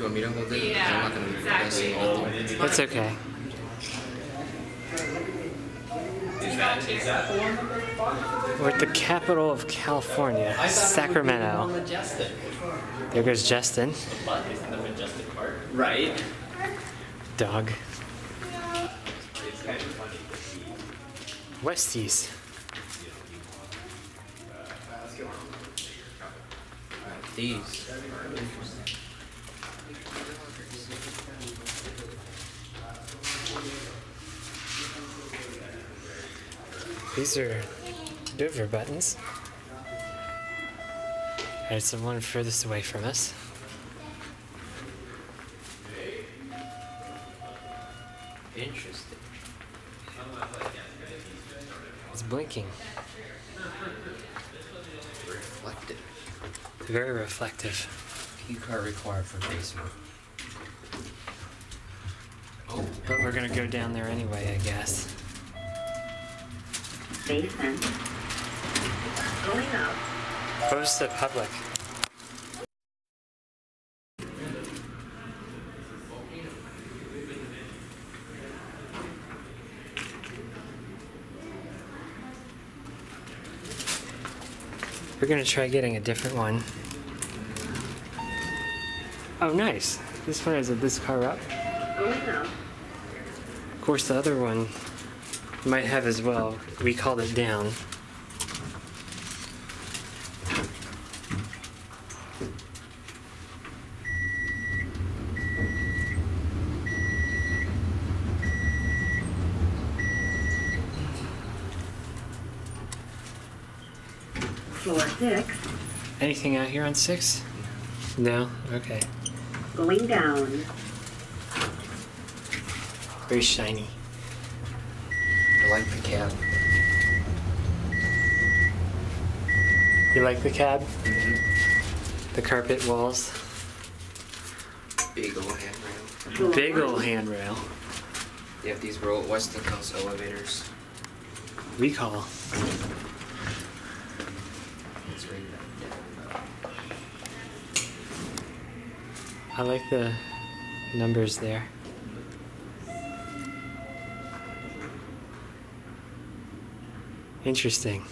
You want me to hold it? Yeah, I'm not gonna exactly. say. That's okay. Is that is that the that they're We're at the capital of California, Sacramento. There goes Justin, the? Right. dog. It's kind of funny to see. Westies. These. These are Dover buttons. There's the one furthest away from us. Interesting. It's blinking. Reflective. Very reflective. Key card required for basement. Oh, But we're gonna go down there anyway, I guess. Basement. Going up. Close to public. We're gonna try getting a different one. Oh, nice. This one has a this car up. Going up. Of course, the other one might have as well. We called it down. Floor six. Anything out here on six? No? Okay. Going down. Very shiny. I like the cab. You like the cab? Mm-hmm. The carpet walls? Big old handrail. Big old handrail. They have these real Westinghouse elevators. Recall. It's right there. I like the numbers there. Interesting.